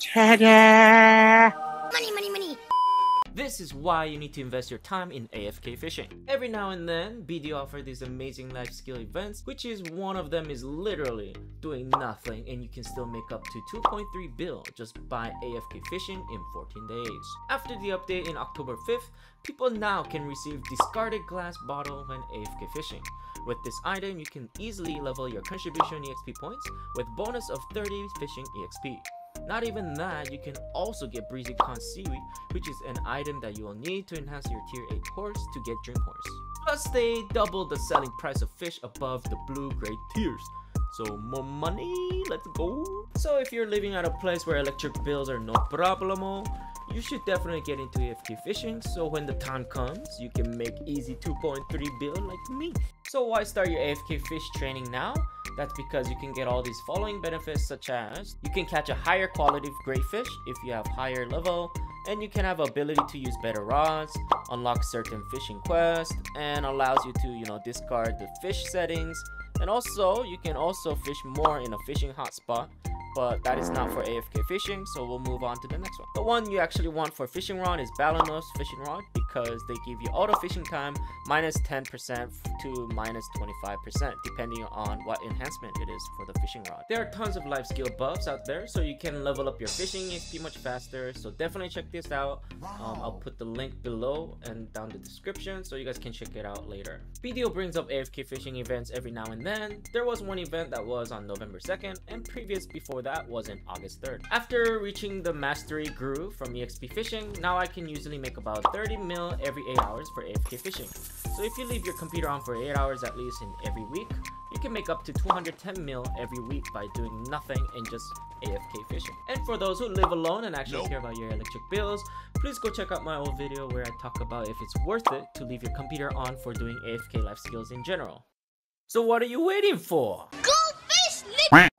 Ta-da! Money, money, money. This is why you need to invest your time in AFK fishing. Every now and then, BD offer these amazing life skill events, which is one of them is literally doing nothing and you can still make up to 2.3 bill just by AFK fishing in 14 days. After the update in October 5th, people now can receive discarded glass bottle when AFK fishing. With this item, you can easily level your contribution EXP points with bonus of 30 fishing EXP. Not even that, you can also get Breezy Con Seaweed, which is an item that you will need to enhance your tier 8 horse to get Dream Horse. Plus, they double the selling price of fish above the blue grade tiers. So more money, let's go! So if you're living at a place where electric bills are no problemo, you should definitely get into AFK fishing so when the time comes, you can make easy 2.3 bill like me. So why start your AFK fish training now? That's because you can get all these following benefits such as you can catch a higher quality of great fish if you have higher level, and you can have ability to use better rods, unlock certain fishing quests, and allows you to, you know, discard the fish settings. And also, you can also fish more in a fishing hotspot but that is not for AFK fishing, so we'll move on to the next one. The one you actually want for fishing rod is Balenos fishing rod because they give you auto fishing time minus 10% to minus 25% depending on what enhancement it is for the fishing rod. There are tons of life skill buffs out there so you can level up your fishing XP much faster, so definitely check this out. Um, I'll put the link below and down the description so you guys can check it out later. BDO brings up AFK fishing events every now and then. There was one event that was on November 2nd and previous before that was in August 3rd. After reaching the mastery groove from EXP fishing, now I can usually make about 30 mil every 8 hours for AFK fishing. So if you leave your computer on for 8 hours at least in every week, you can make up to 210 mil every week by doing nothing and just AFK fishing. And for those who live alone and actually nope. care about your electric bills, please go check out my old video where I talk about if it's worth it to leave your computer on for doing AFK life skills in general. So what are you waiting for? Go fish,